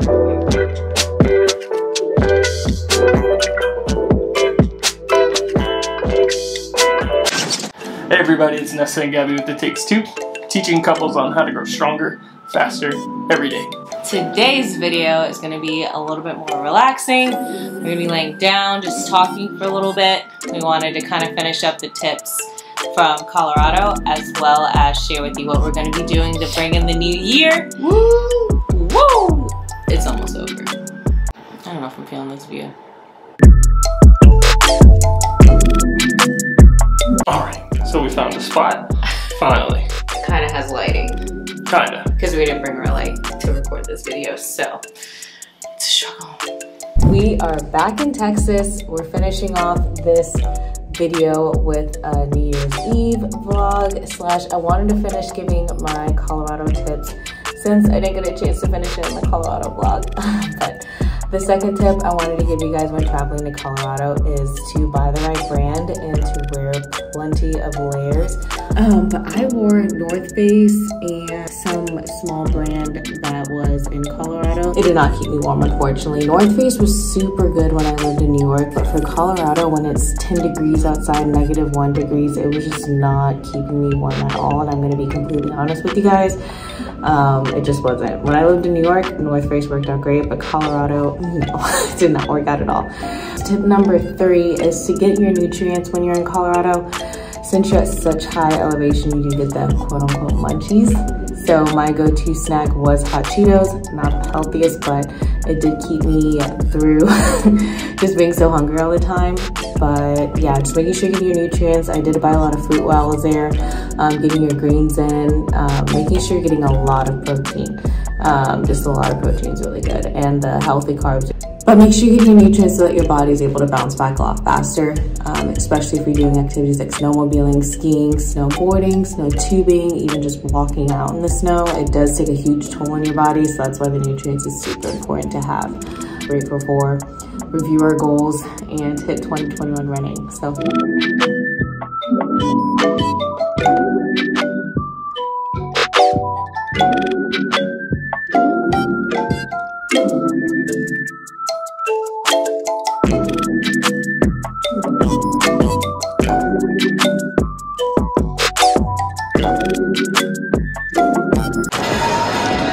Hey everybody, it's Nessa and Gabby with It Takes Two, teaching couples on how to grow stronger, faster, every day. Today's video is going to be a little bit more relaxing. We're going to be laying down, just talking for a little bit. We wanted to kind of finish up the tips from Colorado as well as share with you what we're going to be doing to bring in the new year. Woo! I don't know if I'm feeling this view. Alright, so we found a spot, finally. Kind of has lighting Kinda. because we didn't bring our light to record this video, so it's a struggle. We are back in Texas. We're finishing off this video with a New Year's Eve vlog slash I wanted to finish giving my Colorado tips since I didn't get a chance to finish it in the Colorado vlog. but the second tip I wanted to give you guys when traveling to Colorado is to buy the right brand and to wear plenty of layers. Um, but I wore North Face and some small brand that was in Colorado. It did not keep me warm, unfortunately. North Face was super good when I lived in New York, but for Colorado, when it's 10 degrees outside, negative one degrees, it was just not keeping me warm at all. And I'm gonna be completely honest with you guys. Um, it just wasn't. When I lived in New York, North Face worked out great, but Colorado, no, did not work out at all. Tip number three is to get your nutrients when you're in Colorado. Since you're at such high elevation, you can get them quote unquote munchies. So my go-to snack was hot Cheetos, not the healthiest, but it did keep me through just being so hungry all the time. But yeah, just making sure you get your nutrients. I did buy a lot of fruit while I was there, um, getting your greens in, um, making sure you're getting a lot of protein. Um, just a lot of protein is really good and the healthy carbs. But make sure you get your nutrients so that your body is able to bounce back a lot faster, um, especially if you're doing activities like snowmobiling, skiing, snowboarding, snow tubing, even just walking out in the snow. It does take a huge toll on your body, so that's why the nutrients is super important to have right before review our goals and hit 2021 running. So.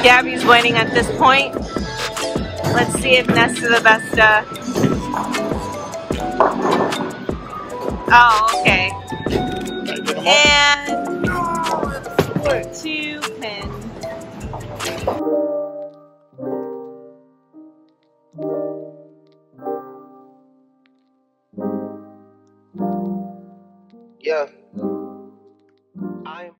Gabby's winning at this point. Let's see if Nessa the best. Uh... Oh, okay. And two pin. Yeah.